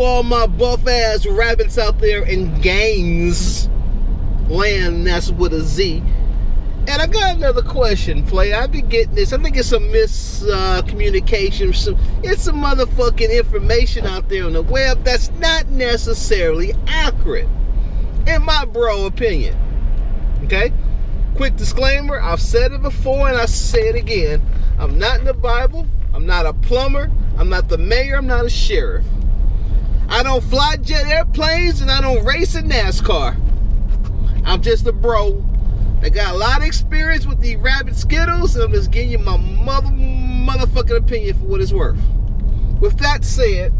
all my buff ass rabbits out there in gangs land. That's with a Z. And I got another question, play. I've been getting this. I think it's some miscommunication. Uh, some, it's some motherfucking information out there on the web that's not necessarily accurate, in my bro opinion. Okay? Quick disclaimer I've said it before and I say it again. I'm not in the Bible. I'm not a plumber. I'm not the mayor. I'm not a sheriff. I don't fly jet airplanes and I don't race in NASCAR. I'm just a bro I got a lot of experience with the rabbit skittles, and I'm just giving you my mother motherfucking opinion for what it's worth. With that said,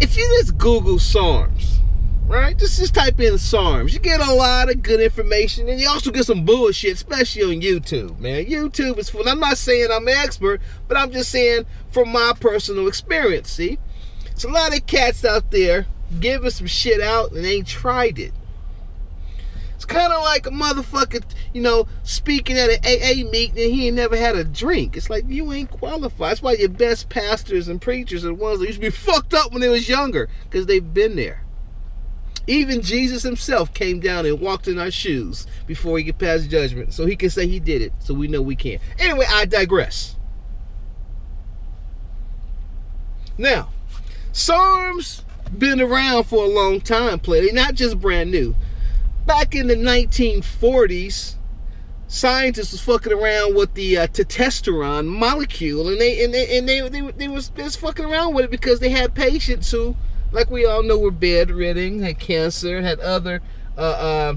if you just Google SARMs, right? Just just type in SARMs. You get a lot of good information, and you also get some bullshit, especially on YouTube, man. YouTube is fun. I'm not saying I'm an expert, but I'm just saying from my personal experience. See, it's a lot of cats out there giving some shit out and ain't tried it. It's kind of like a motherfucker, you know, speaking at an AA meeting and he ain't never had a drink. It's like you ain't qualified. That's why your best pastors and preachers are the ones that used to be fucked up when they was younger because they've been there. Even Jesus himself came down and walked in our shoes before he could pass judgment. So he can say he did it. So we know we can. Anyway, I digress. Now, SARMs been around for a long time, play. They're not just brand new back in the 1940s, scientists was fucking around with the uh, testosterone molecule, and they and they and they, they, they was was fucking around with it because they had patients who, like we all know, were bedridden, had cancer, had other uh, uh,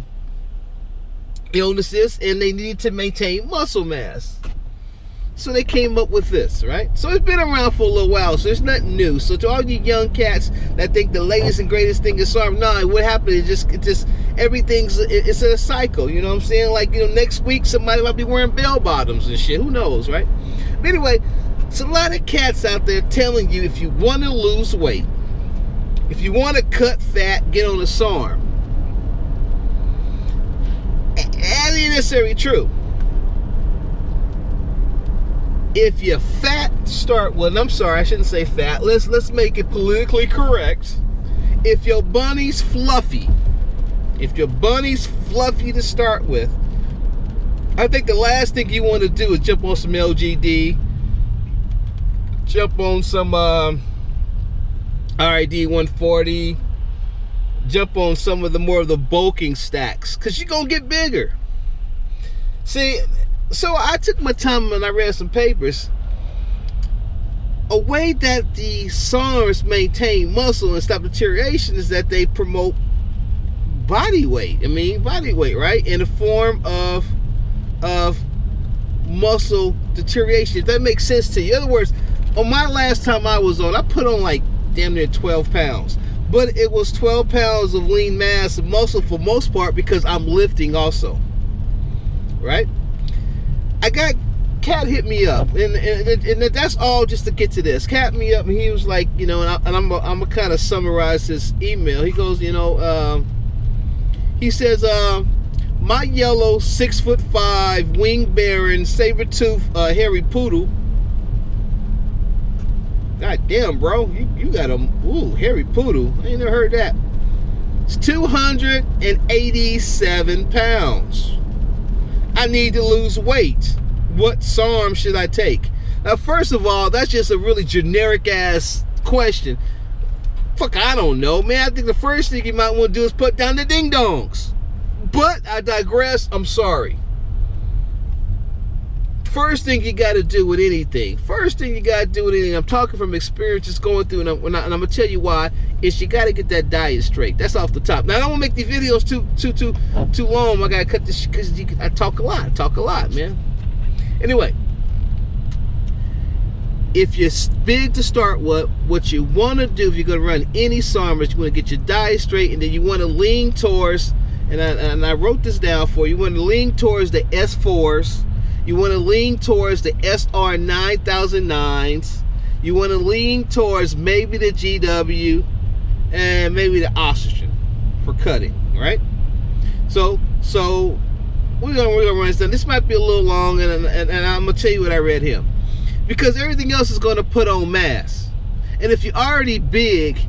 illnesses, and they needed to maintain muscle mass. So they came up with this, right? So it's been around for a little while, so it's nothing new. So to all you young cats that think the latest and greatest thing is SARM, no, what happened is just it just everything's it's in a cycle. You know what I'm saying? Like you know, next week somebody might be wearing bell bottoms and shit. Who knows, right? But anyway, it's a lot of cats out there telling you if you want to lose weight, if you want to cut fat, get on a SARM. That ain't necessarily true if you're fat start well i'm sorry i shouldn't say fat. Let's let's make it politically correct. If your bunny's fluffy if your bunny's fluffy to start with i think the last thing you want to do is jump on some lgd jump on some um, RAD 140 jump on some of the more of the bulking stacks because you're gonna get bigger. See so I took my time and I read some papers. A way that the SARMs maintain muscle and stop deterioration is that they promote body weight. I mean, body weight, right? In the form of of muscle deterioration. If that makes sense to you. In other words, on my last time I was on, I put on like damn near 12 pounds. But it was 12 pounds of lean mass muscle for most part because I'm lifting also. Right? I got Cat hit me up, and, and, and that's all just to get to this. Cat me up, and he was like, you know, and, I, I'm I'm gonna kind of summarize his email. He goes, you know, um, he says, uh, my yellow six foot five wing bearing saber tooth uh, hairy poodle. God damn, bro, you, you got a ooh hairy poodle. I ain't never heard that. It's 287 pounds. I need to lose weight. What SARM should I take? Now, first of all, that's just a really generic ass question. Fuck, I don't know, man. I think the first thing you might want to do is put down the ding dongs. But I digress. I'm sorry. First thing you got to do with anything, first thing you got to do with anything, I'm talking from experience just going through, and I'm, and I'm going to tell you why, is you got to get that diet straight. That's off the top. Now, I don't want to make these videos too too too too long. I got to cut this because I talk a lot. I talk a lot, man. Anyway, if you're big to start with, what you want to do if you're going to run any SARMers, you want to get your diet straight, and then you want to lean towards, and I, and I wrote this down for you, you want to lean towards the S4s, you want to lean towards the SR 9009s. You want to lean towards maybe the GW and maybe the oxygen for cutting, right? So, so we're gonna we're gonna run this down. This might be a little long, and, and, and I'm gonna tell you what I read here, because everything else is gonna put on mass. And if you're already big,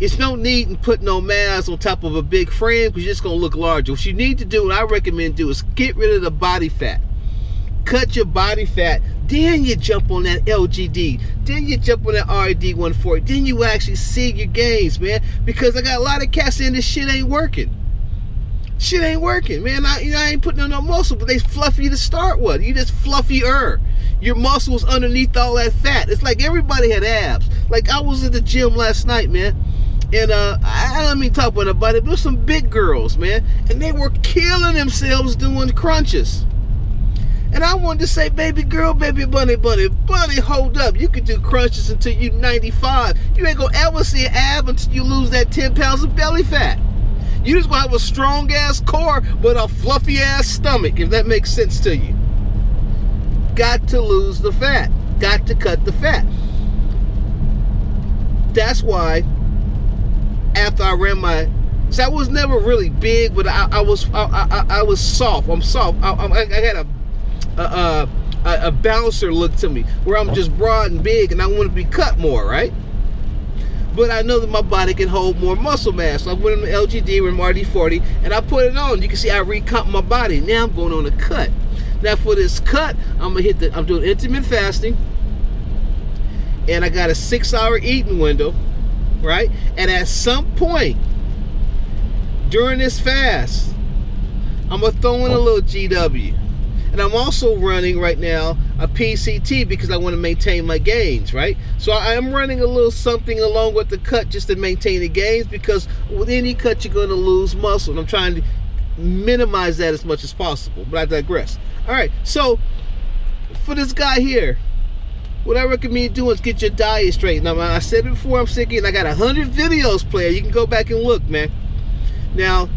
it's no need in putting no mass on top of a big frame because you're just gonna look larger. What you need to do, and I recommend do, is get rid of the body fat. Cut your body fat, then you jump on that LGD, then you jump on that RAD 140, then you actually see your gains, man. Because I got a lot of cats in this shit ain't working. Shit ain't working, man. I, you know, I ain't putting on no muscle, but they fluffy to start with. You just fluffier. Your muscles underneath all that fat. It's like everybody had abs. Like I was at the gym last night, man and uh, I don't mean talk about nobody, but there's some big girls, man, and they were killing themselves doing crunches. And I wanted to say, baby girl, baby bunny, bunny, bunny, hold up. You can do crunches until you're 95. You ain't gonna ever see an ab until you lose that 10 pounds of belly fat. You just gonna have a strong ass core, but a fluffy ass stomach, if that makes sense to you. Got to lose the fat. Got to cut the fat. That's why after I ran my so I was never really big, but I, I was I, I, I, was soft. I'm soft. I, I, I had a a, a a, bouncer look to me, where I'm just broad and big, and I want to be cut more, right? But I know that my body can hold more muscle mass. So I went on the LGD with RD40, and I put it on. You can see I recut my body. Now I'm going on a cut. Now for this cut, I'm gonna hit the. I'm doing intermittent fasting, and I got a six-hour eating window right? And at some point during this fast, I'm gonna throw in a oh. little GW. And I'm also running right now a PCT because I want to maintain my gains, right? So I am running a little something along with the cut just to maintain the gains because with any cut you're going to lose muscle. And I'm trying to minimize that as much as possible, but I digress. All right, so for this guy here, what I recommend you do is get your diet straight. Now, I said it before, I'm sick and I got a hundred videos playing. You can go back and look, man. Now,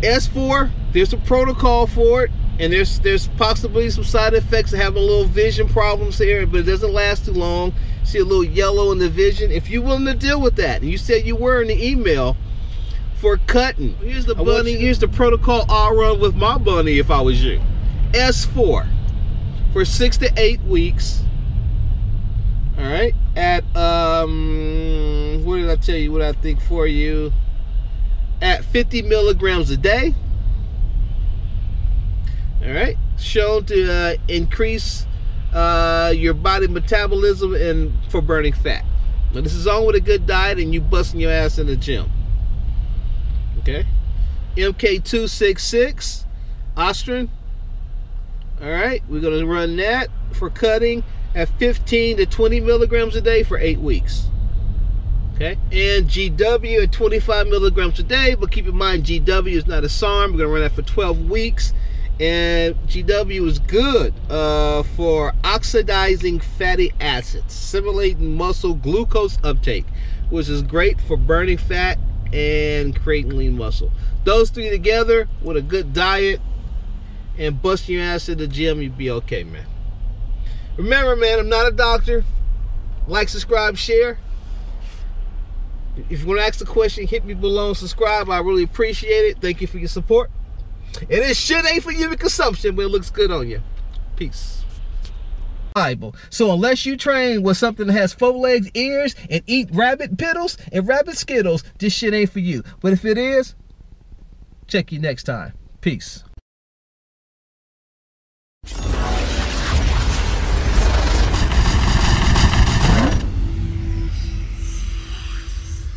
S4, there's a protocol for it, and there's there's possibly some side effects of having a little vision problems here, but it doesn't last too long. See a little yellow in the vision. If you're willing to deal with that, and you said you were in the email for cutting. Here's the bunny. Here's the protocol I'll run with my bunny if I was you. S4 for six to eight weeks all right at um what did i tell you what i think for you at 50 milligrams a day all right. Shown to uh, increase uh, your body metabolism and for burning fat. Now this is on with a good diet and you busting your ass in the gym. Okay? Mk266 Ostarine. All right. We're going to run that for cutting at 15 to 20 milligrams a day for eight weeks. Okay, and GW at 25 milligrams a day, but keep in mind GW is not a SARM. We're gonna run that for 12 weeks, and GW is good uh, for oxidizing fatty acids, simulating muscle glucose uptake, which is great for burning fat and creating lean muscle. Those three together with a good diet and busting your ass in the gym, you'd be okay, man. Remember, man, I'm not a doctor. Like, subscribe, share. If you want to ask a question, hit me below and subscribe. I really appreciate it. Thank you for your support. And this shit ain't for human consumption, but it looks good on you. Peace. Bible. So unless you train with something that has four legs, ears, and eat rabbit piddles and rabbit skittles, this shit ain't for you. But if it is, check you next time. Peace.